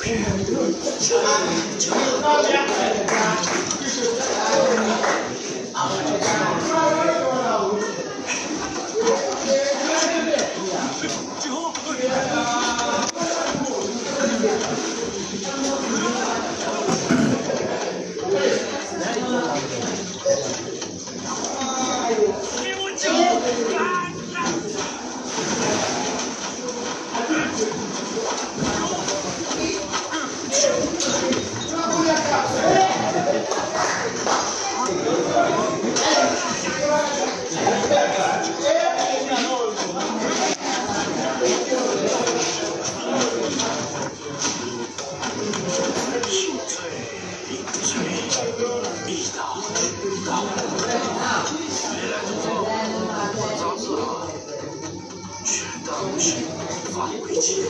Thank you. 去，发挥机会。